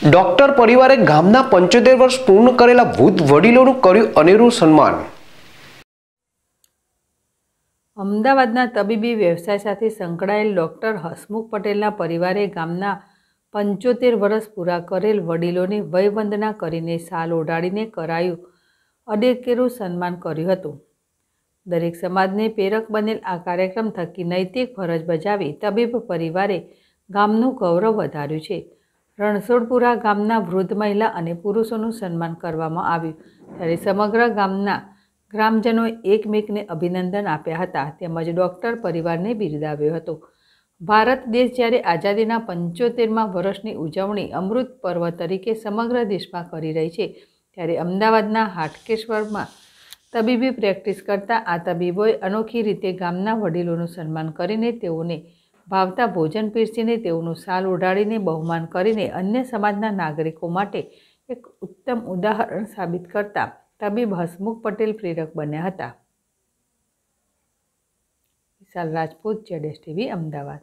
Doctor પરિવારે ગામના પંચોતેર વર્ષ પૂર્ણ કરેલા વૃદ્ધ વડીલોનું કર્યું અનેરું સન્માન. અમદાવાદના તબીબી વ્યવસાય સાથે સંકળાયેલ ડૉક્ટર હસમુખ પટેલના પરિવારે ગામના પંચોતેર વર્ષ પૂરા કરેલ વડીલોને વયવંદના કરીને સાલ ઓઢાડીને કરાયું અડેકેરું સન્માન કર્યું હતું. દરેક સમાજને પ્રેરક બનેલ આ કાર્યક્રમ થકી નૈતિક ફરજ બજાવી તબીબ પરિવારે ગામનું ગૌરવ વધાર્યું છે. રણછોડપુરા ગામના વૃદ્ધ મહિલા અને પુરુષોનું સન્માન કરવામાં આવ્યું. ત્યારે સમગ્ર ગામના ગ્રામજનોએ એકમેકને અભિનંદન આપ્યા હતા તેમજ ડૉક્ટર પરિવારને બિરદાવ્યો હતો. ભારત દેશ જ્યારે આઝાદીના પંચોતેરમાં વર્ષની ઉજવણી અમૃત પર્વ તરીકે સમગ્ર દેશમાં કરી રહી છે, ત્યારે અમદાવાદના હાટકેશ્વરમાં તબીબી પ્રેક્ટિસ કરતા આ તબીબોએ અનોખી રીતે ગામના વડીલોનું સન્માન કરીને તેઓને ભાવતા ભોજન પીરસીને તેઓનું સાલ ઉડાડીને બહુમાન કરીને અન્ય સમાજના નાગરિકો માટે એક ઉત્તમ ઉદાહરણ સાબિત કરતા તબીબ હસમુખ પટેલ પ્રેરક બન્યા હતા. Vishal Rajput, જેડેશ TV, Ahmedabad.